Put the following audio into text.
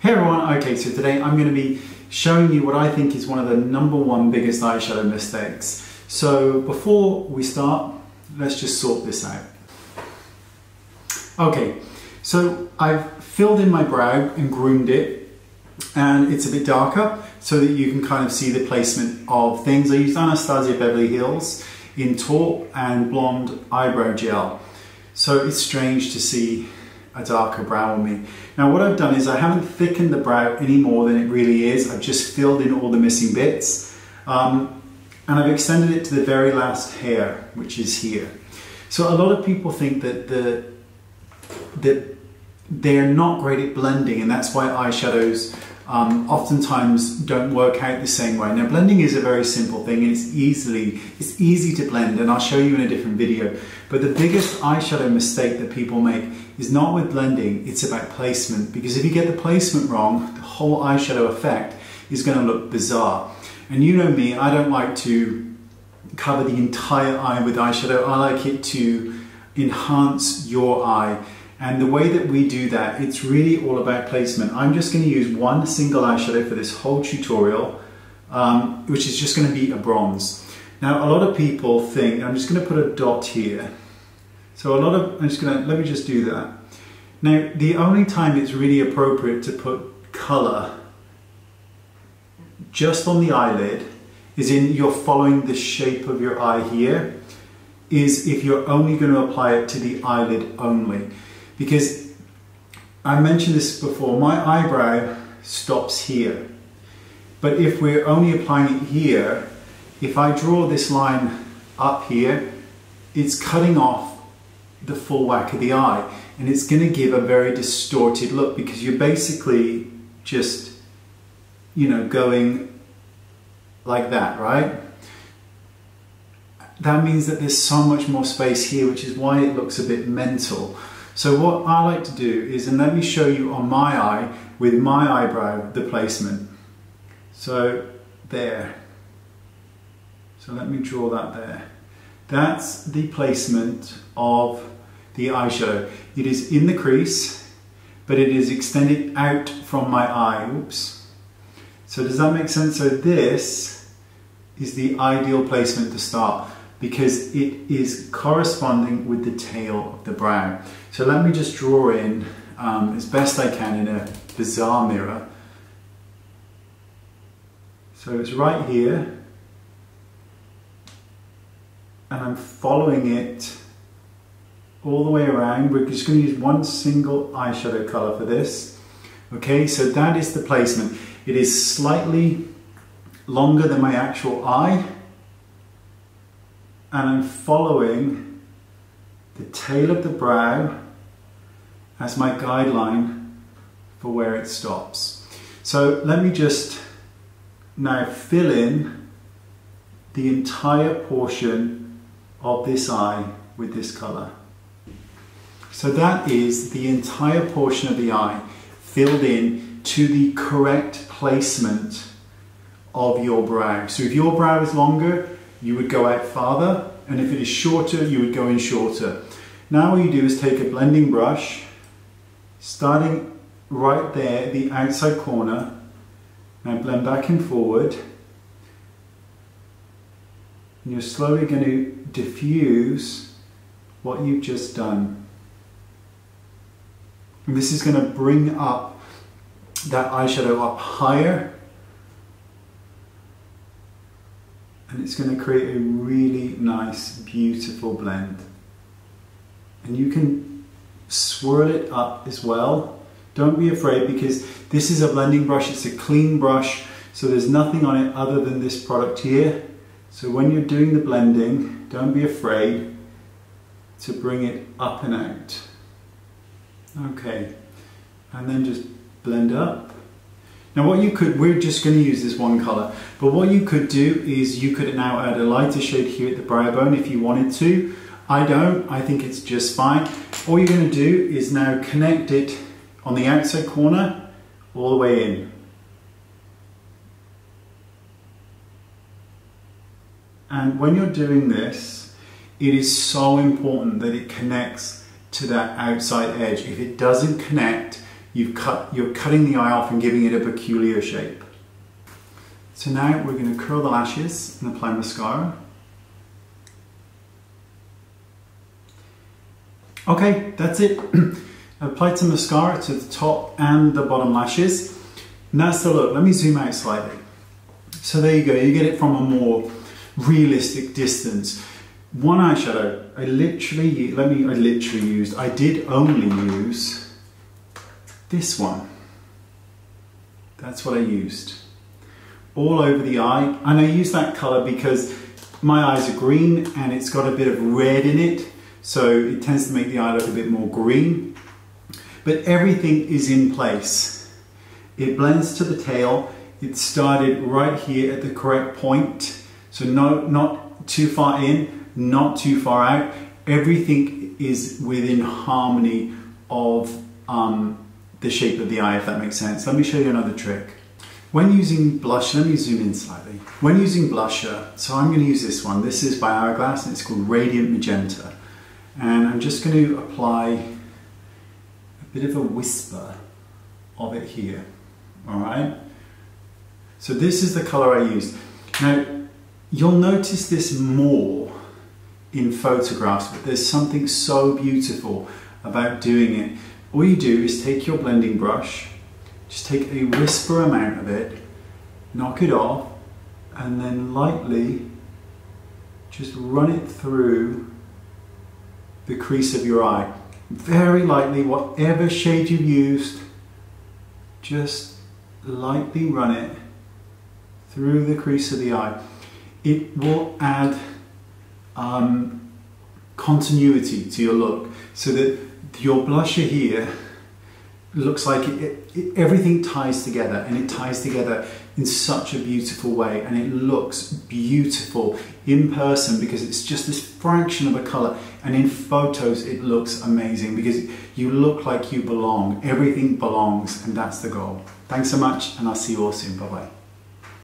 Hey everyone, okay, so today I'm going to be showing you what I think is one of the number one biggest eyeshadow mistakes. So before we start, let's just sort this out. Okay, so I've filled in my brow and groomed it and it's a bit darker so that you can kind of see the placement of things. I used Anastasia Beverly Hills in taupe and blonde eyebrow gel. So it's strange to see a darker brow on me. Now what I've done is I haven't thickened the brow any more than it really is. I've just filled in all the missing bits. Um, and I've extended it to the very last hair, which is here. So a lot of people think that the that they're not great at blending and that's why eyeshadows um, oftentimes don't work out the same way. Now blending is a very simple thing and it's easily, it's easy to blend and I'll show you in a different video. But the biggest eyeshadow mistake that people make is not with blending, it's about placement. Because if you get the placement wrong, the whole eyeshadow effect is gonna look bizarre. And you know me, I don't like to cover the entire eye with eyeshadow. I like it to enhance your eye and the way that we do that, it's really all about placement. I'm just going to use one single eyeshadow for this whole tutorial, um, which is just going to be a bronze. Now, a lot of people think, I'm just going to put a dot here. So a lot of, I'm just going to, let me just do that. Now, the only time it's really appropriate to put color just on the eyelid is in you're following the shape of your eye here, is if you're only going to apply it to the eyelid only because I mentioned this before, my eyebrow stops here. But if we're only applying it here, if I draw this line up here, it's cutting off the full whack of the eye and it's going to give a very distorted look because you're basically just, you know, going like that, right? That means that there's so much more space here, which is why it looks a bit mental. So what I like to do is, and let me show you on my eye with my eyebrow, the placement. So there. So let me draw that there. That's the placement of the eyeshadow. It is in the crease, but it is extended out from my eye. Oops. So does that make sense? So this is the ideal placement to start because it is corresponding with the tail of the brow. So let me just draw in um, as best I can in a bizarre mirror. So it's right here and I'm following it all the way around. We're just going to use one single eyeshadow color for this. Okay, so that is the placement. It is slightly longer than my actual eye and I'm following the tail of the brow as my guideline for where it stops. So let me just now fill in the entire portion of this eye with this colour. So that is the entire portion of the eye filled in to the correct placement of your brow. So if your brow is longer, you would go out farther, and if it is shorter, you would go in shorter. Now what you do is take a blending brush, starting right there, the outside corner, and blend back and forward. And you're slowly going to diffuse what you've just done. And this is going to bring up that eyeshadow up higher and it's going to create a really nice beautiful blend. And you can swirl it up as well. Don't be afraid because this is a blending brush. It's a clean brush so there's nothing on it other than this product here. So when you're doing the blending don't be afraid to bring it up and out. Okay. And then just blend up now what you could, we're just going to use this one colour, but what you could do is you could now add a lighter shade here at the brow bone if you wanted to. I don't, I think it's just fine. All you're going to do is now connect it on the outside corner all the way in. And when you're doing this, it is so important that it connects to that outside edge. If it doesn't connect, you've cut, you're cutting the eye off and giving it a peculiar shape. So now we're going to curl the lashes and apply mascara. Okay, that's it. I applied some mascara to the top and the bottom lashes. And that's the look. Let me zoom out slightly. So there you go, you get it from a more realistic distance. One eyeshadow, I literally, let me, I literally used, I did only use this one. That's what I used. All over the eye, and I use that color because my eyes are green and it's got a bit of red in it, so it tends to make the eye look a bit more green. But everything is in place. It blends to the tail, it started right here at the correct point. So no, not too far in, not too far out. Everything is within harmony of um, the shape of the eye, if that makes sense. Let me show you another trick. When using blush, let me zoom in slightly. When using blusher, so I'm going to use this one. This is by Hourglass and it's called Radiant Magenta. And I'm just going to apply a bit of a whisper of it here. All right. So this is the color I used. Now, you'll notice this more in photographs, but there's something so beautiful about doing it. All you do is take your blending brush, just take a whisper amount of it, knock it off, and then lightly just run it through the crease of your eye. Very lightly, whatever shade you've used, just lightly run it through the crease of the eye. It will add um, continuity to your look so that your blusher here looks like it, it, it, everything ties together and it ties together in such a beautiful way and it looks beautiful in person because it's just this fraction of a color and in photos it looks amazing because you look like you belong. Everything belongs and that's the goal. Thanks so much and i'll see you all soon. Bye bye